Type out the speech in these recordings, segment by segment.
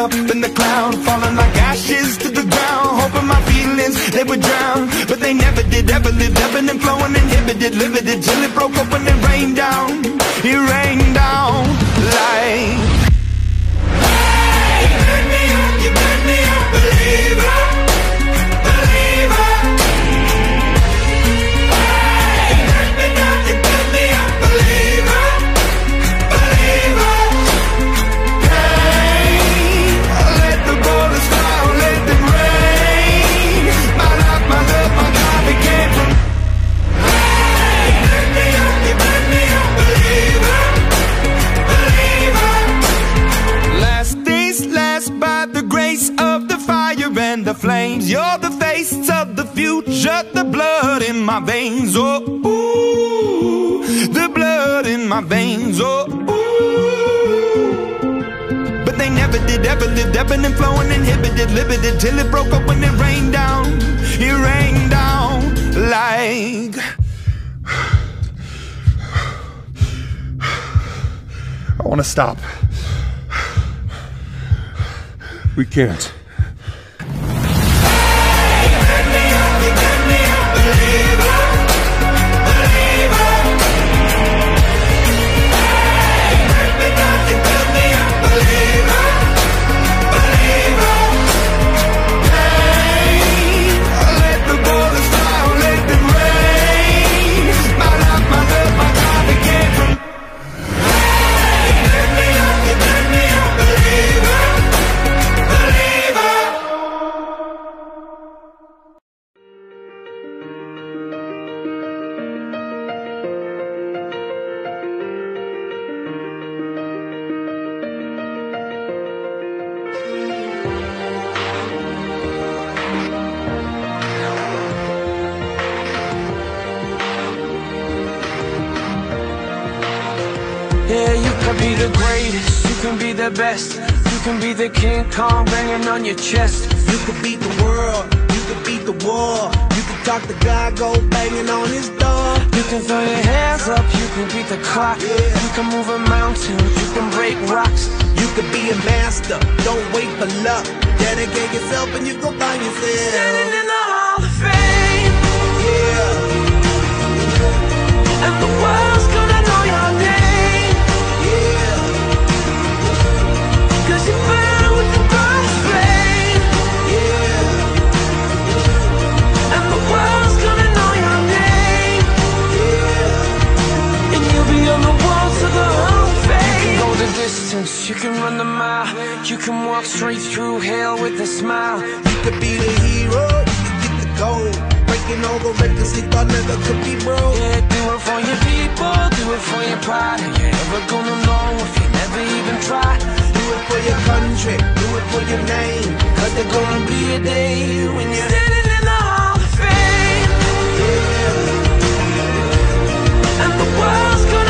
Up in the cloud, falling like ashes to the ground, hoping my feelings they would drown, but they never did. Ever lived, ebbing and flowing, inhibited, limited, till it broke up and rained down. It rained my veins. Oh, ooh, the blood in my veins. Oh, ooh. But they never did, ever lived, ebbing and flowing, inhibited, limited, till it broke up when it rained down. It rained down like. I want to stop. We can't. Best, you can be the King Kong banging on your chest. You could beat the world, you could beat the war. You could talk to God, go banging on his door. You can throw your hands up, you can beat the clock. You can move a mountain, you can break rocks. You could be a master, don't wait for luck. Dedicate yourself and you go find yourself. Standing in the Hall of Fame, Yeah, and the world's can run the mile, you can walk straight through hell with a smile. You could be the hero, you get the gold. Breaking all the records they thought never could be broke. Yeah, do it for your people, do it for your pride. And you're never gonna know if you never even try. Do it for your country, do it for your name. Cause there's gonna be a day when you're standing in the Hall of Fame. Yeah And the world's gonna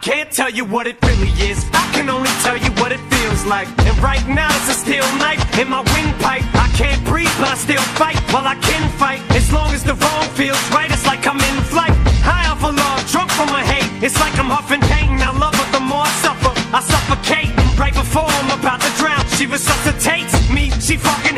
can't tell you what it really is. I can only tell you what it feels like. And right now it's a steel knife in my windpipe. I can't breathe, but I still fight. Well, I can fight as long as the wrong feels right. It's like I'm in flight, high off of love, drunk from my hate. It's like I'm huffing pain. I love her the more I suffer. I suffocate right before I'm about to drown. She resuscitates me. She fucking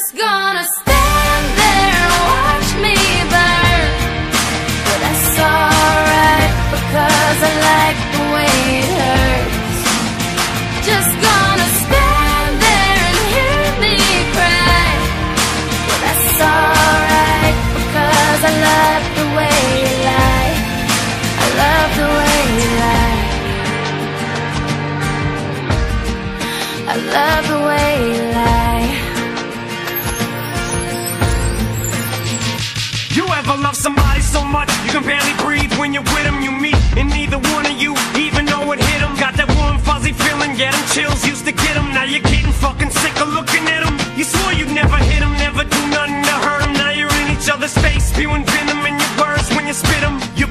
Let's go! can barely breathe when you're with them You meet and neither one of you even know it hit them Got that warm fuzzy feeling, get them chills used to get them Now you're getting fucking sick of looking at them You swore you'd never hit them, never do nothing to hurt them Now you're in each other's face, spewing venom in your words when you spit them you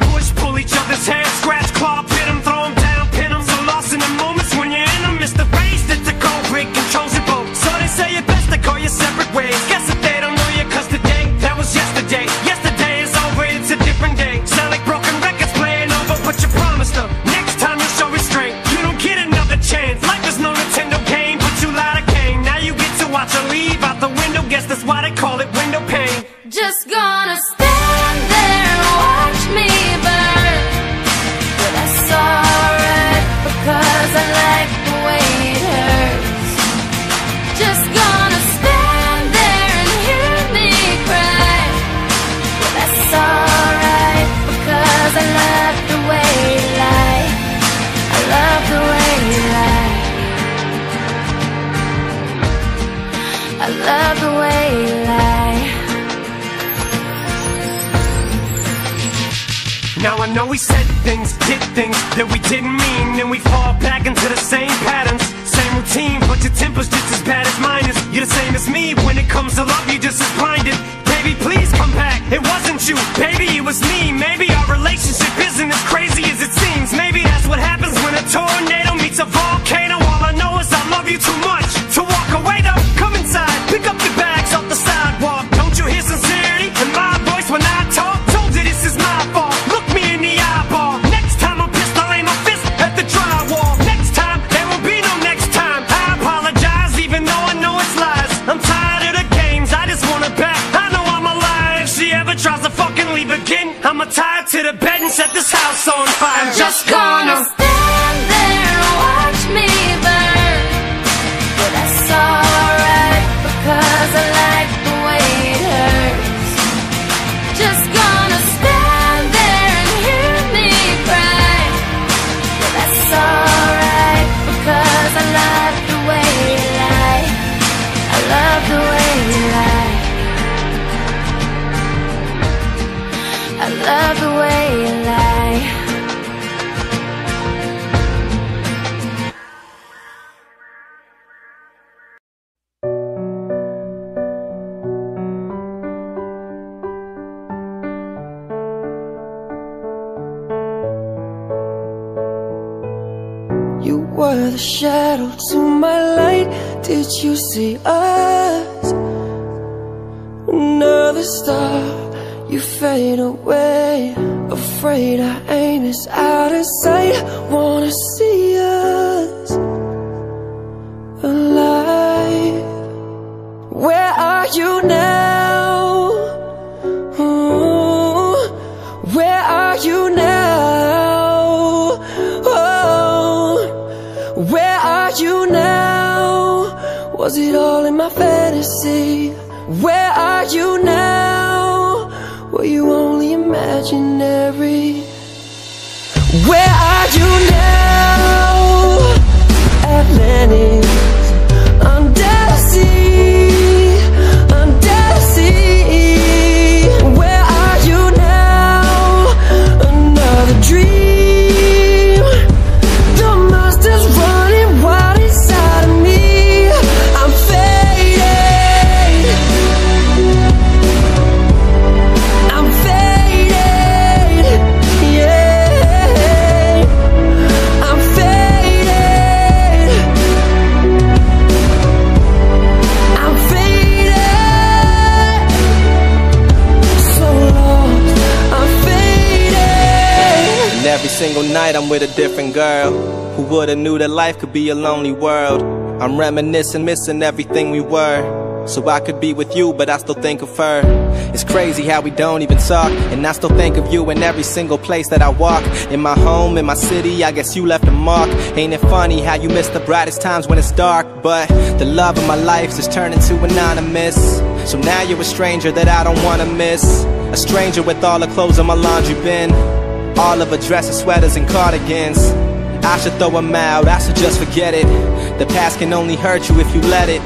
were the shadow to my light. Did you see us? Another star, you fade away. Afraid our aim is out of sight. Wanna see fantasy? I'm with a different girl. Who would've knew that life could be a lonely world? I'm reminiscing, missing everything we were. So I could be with you, but I still think of her. It's crazy how we don't even talk. And I still think of you in every single place that I walk. In my home, in my city, I guess you left a mark. Ain't it funny how you miss the brightest times when it's dark? But the love of my life just turned into anonymous. So now you're a stranger that I don't wanna miss. A stranger with all the clothes in my laundry bin. All of her dresses, sweaters, and cardigans. I should throw them out, I should just forget it. The past can only hurt you if you let it.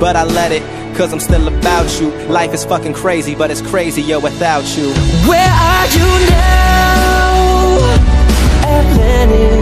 But I let it, cause I'm still about you. Life is fucking crazy, but it's crazier without you. Where are you now? Atlantis,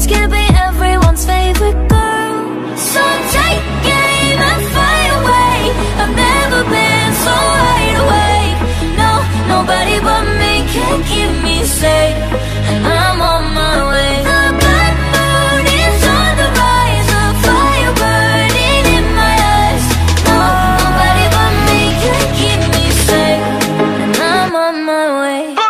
bitch be everyone's favorite girl. So away. I've never been so wide awake. No, nobody but me can keep me safe, and I'm on my way. The moon is on the rise, a fire burning in my eyes. No, nobody but me can keep me safe, and I'm on my way.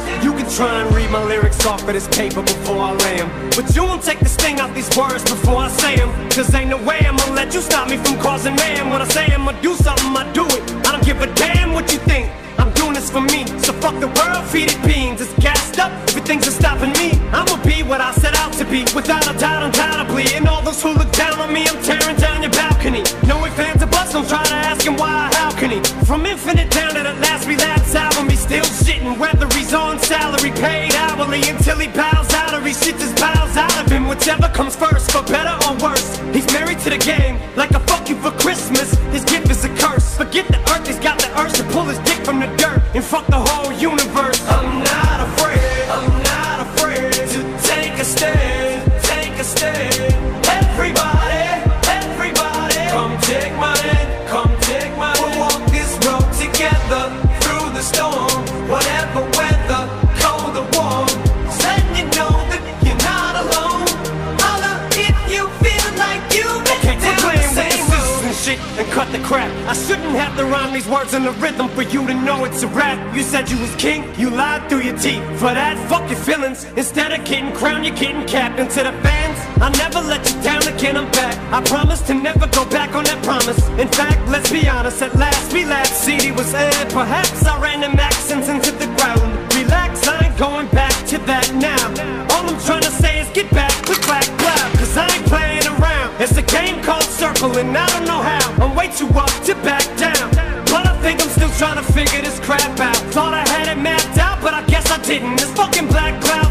You can try and read my lyrics off of this paper before I lay 'em, But you won't take the sting out these words before I say 'em. Cause ain't no way I'm gonna let you stop me from causing man. When I say I'm gonna do something, I do it. I don't give a damn what you think. For me. So fuck the world, feed it beans. It's gassed up, everything's just stopping me. I'ma be what I set out to be, without a doubt, undoubtedly. And all those who look down on me, I'm tearing down your balcony. No ifs, ands, or buts, don't try to ask him why, how can he? From infinite down to the last relapse album, he's still shitting. Whether he's on salary, paid hourly, until he bows out or he shits his bowels out of him. Whichever comes first, for better or worse. He's married to the game, like a fuck you for Christmas. His gift is a curse. Forget the earth, he's got the urge to pull his dick from the and fuck the whole universe. Words in the rhythm for you to know it's a rap. You said you was king, you lied through your teeth. For that, fuck your feelings. Instead of getting crowned, you're getting capped into the fans. I never let you down again, I'm back. I promise to never go back on that promise. In fact, let's be honest, at last we laughed. CD was aired. Perhaps I ran them accents into the ground. Relax, I ain't going back to that now. All I'm trying to say is get back with black cloud. Cause I ain't playing around. It's a game called Circle, and I don't know how. I'm way too up to back down. Trying to figure this crap out. Thought I had it mapped out, but I guess I didn't. This fucking black cloud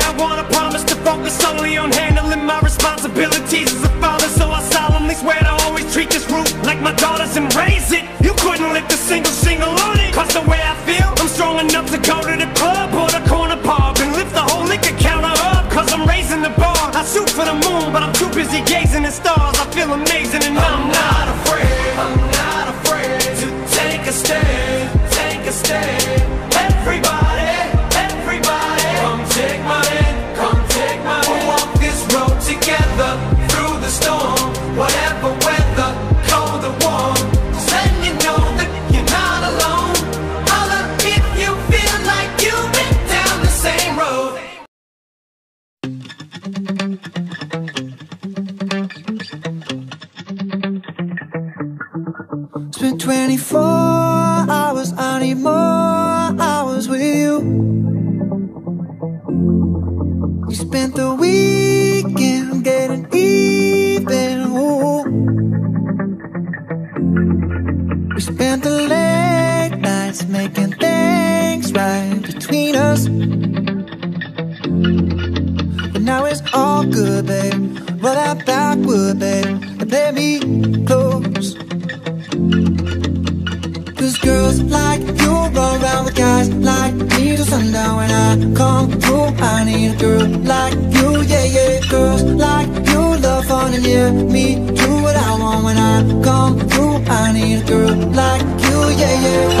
making things right between us. But now it's all good, babe. Roll that backward, babe, and play me close. Cause girls like you run around with guys like me till sundown When I come through, I need a girl like you, yeah, yeah Girls like you love fun and yeah Me do what I want when I come through I need a girl like you, yeah Yeah,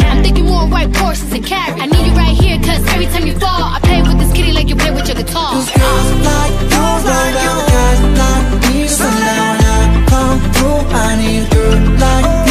Thinking more white horses and carriage. I need you right here, cause every time you fall, I play with this kitty like you play with your guitar. Cause girls like you around with guys like me till sundown. When I come through, I need a girl like you,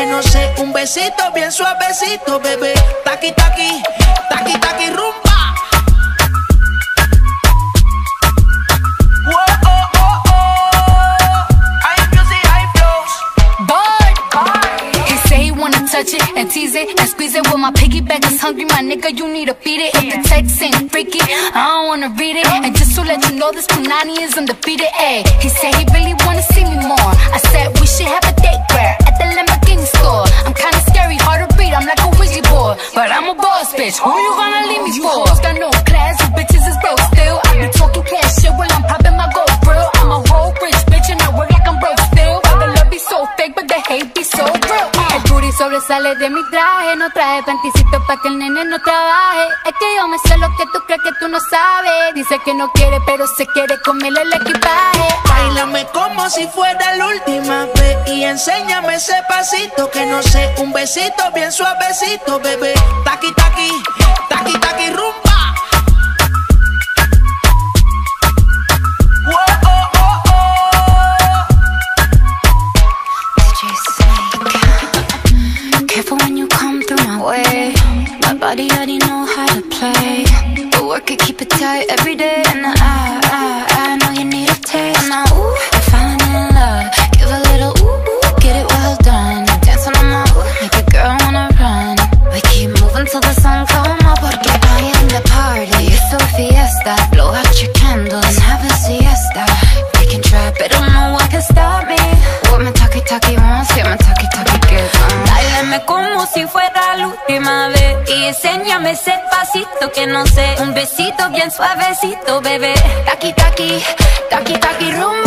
Que no sé, un besito bien suavecito, bebé. Taqui taqui, taqui taqui rumba. Oh, oh, oh. Touch it and tease it and squeeze it. Well, my piggyback is hungry, my nigga. You need to feed it. If the text ain't freaky, I don't wanna read it. And just to let you know, this Punani is undefeated. Ayy, he said he really wanna see me more. I said bitch. Who you gonna leave me for? Sobresale de mi traje, no traje panticito pa' que el nene no trabaje. Es que yo me sé lo que tú crees que tú no sabes. Dice que no quiere, pero se quiere comerle el equipaje. Bailame como si fuera la última vez y enséñame ese pasito que no sé, un besito bien suavecito, bebé. Taqui taqui, taqui taqui rumba. Bien suavecito, bebé. Taki, taki, taki, taki, rumba